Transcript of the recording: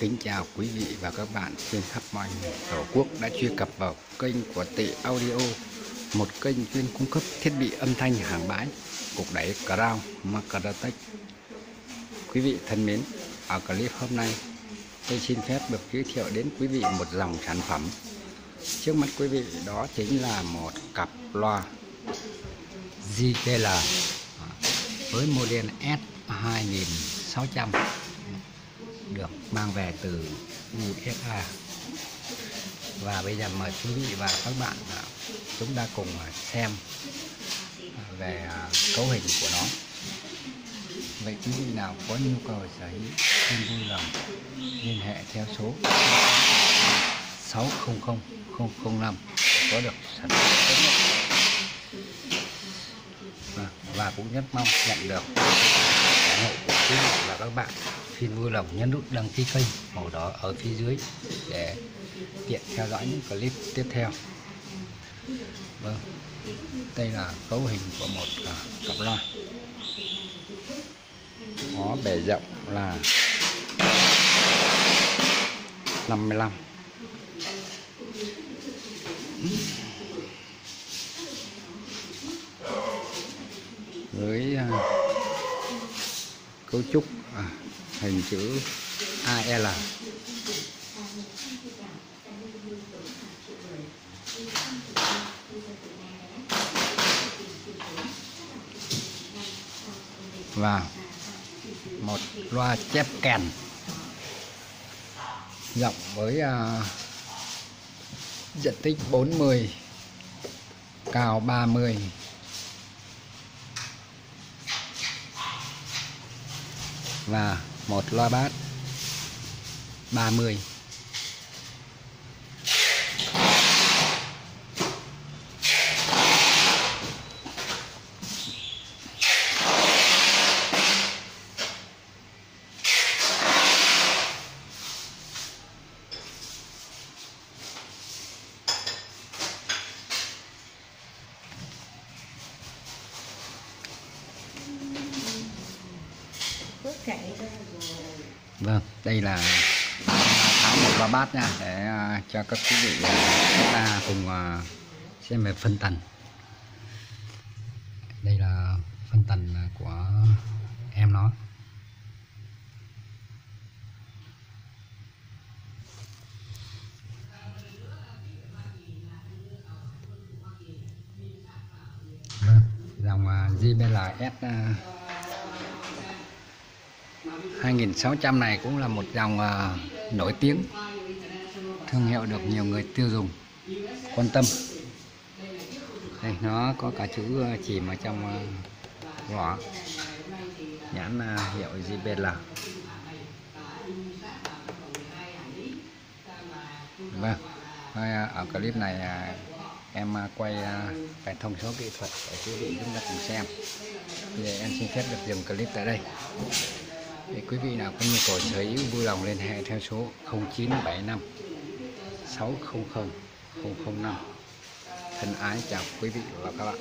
Kính chào quý vị và các bạn trên khắp mọi miền Tổ quốc đã truy cập vào kênh của Tị Audio, một kênh chuyên cung cấp thiết bị âm thanh hàng bãi, cục đẩy Crown Macratech. Quý vị thân mến, ở clip hôm nay tôi xin phép được giới thiệu đến quý vị một dòng sản phẩm. Trước mắt quý vị đó chính là một cặp loa JBL à, với model S2600 được mang về từ USA và bây giờ mời quý vị và các bạn à, chúng ta cùng à, xem à, về cấu hình của nó. Vậy quý vị nào có nhu cầu sở hữu xin vui lòng liên hệ theo số 600 005 có được sản phẩm tốt nhất. Và, và cũng rất mong nhận được ủng hộ của quý vị và các bạn xin vui lòng nhấn nút đăng ký kênh màu đỏ ở phía dưới để tiện theo dõi những clip tiếp theo. Vâng đây là cấu hình của một à, cặp loa. Có bề rộng là 55 với à, cấu trúc à, hình chữ AL và một loa chép kèn rộng với uh, diện tích 40 cao 30 và một loa bát. 30 Vâng, đây là tháo một ba bát nha để à, cho các quý vị à, chúng ta cùng à, xem về phân tần. Đây là phân tần của em nó. Vâng, dòng uh, JBL S 2600 này cũng là một dòng uh, nổi tiếng thương hiệu được nhiều người tiêu dùng quan tâm. Đây nó có cả chữ à, chìm ở trong uh, vỏ. Nhãn uh, hiệu JBL vâng ở clip này uh, em quay về thông số kỹ thuật để quý vị chúng ta cùng xem. Bây giờ em xin phép được dừng clip tại đây thì quý vị nào có nhu cầu sở hữu, vui lòng liên hệ theo số 0975 600 005 thân ái chào quý vị và các bạn.